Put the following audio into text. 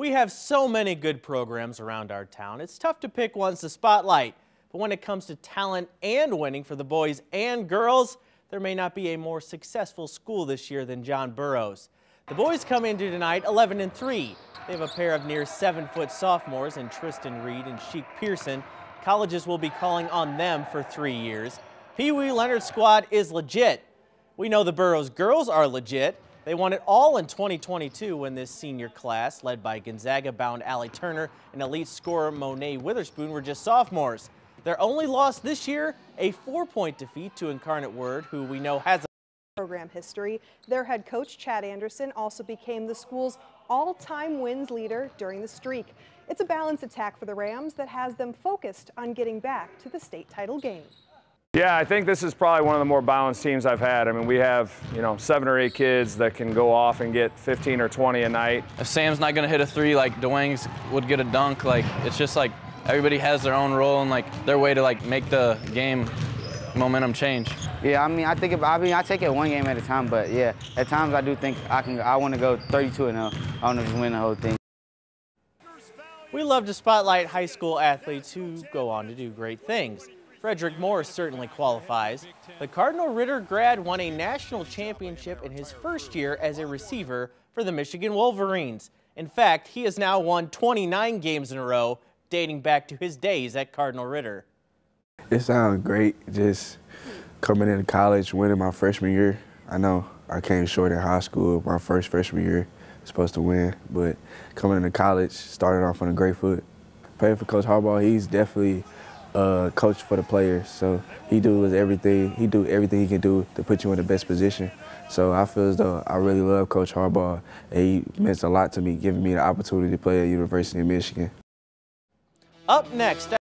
We have so many good programs around our town. It's tough to pick ones to spotlight. But when it comes to talent and winning for the boys and girls, there may not be a more successful school this year than John Burroughs. The boys come into tonight 11 and 3. They have a pair of near seven foot sophomores in Tristan Reed and Sheik Pearson. Colleges will be calling on them for three years. Pee Wee Leonard's squad is legit. We know the Burroughs girls are legit. They won it all in 2022 when this senior class, led by Gonzaga-bound Allie Turner and elite scorer Monet Witherspoon, were just sophomores. Their only loss this year, a four-point defeat to Incarnate Word, who we know has a program history. Their head coach, Chad Anderson, also became the school's all-time wins leader during the streak. It's a balanced attack for the Rams that has them focused on getting back to the state title game. Yeah, I think this is probably one of the more balanced teams I've had. I mean, we have, you know, seven or eight kids that can go off and get 15 or 20 a night. If Sam's not going to hit a three like Dwayne's would get a dunk, like it's just like everybody has their own role and like their way to like make the game momentum change. Yeah, I mean, I think about, I mean, I take it one game at a time, but yeah, at times I do think I can. I want to go 32 and 0. I want to just win the whole thing. We love to spotlight high school athletes who go on to do great things. Frederick Moore certainly qualifies. The Cardinal Ritter grad won a national championship in his first year as a receiver for the Michigan Wolverines. In fact, he has now won 29 games in a row, dating back to his days at Cardinal Ritter. It sounds great just coming into college, winning my freshman year. I know I came short in high school, my first freshman year, supposed to win, but coming into college, started off on a great foot. Playing for Coach Harbaugh, he's definitely uh, coach for the players. So he does everything. He do everything he can do to put you in the best position. So I feel as though I really love Coach Harbaugh. And he meant a lot to me, giving me the opportunity to play at University of Michigan. Up next.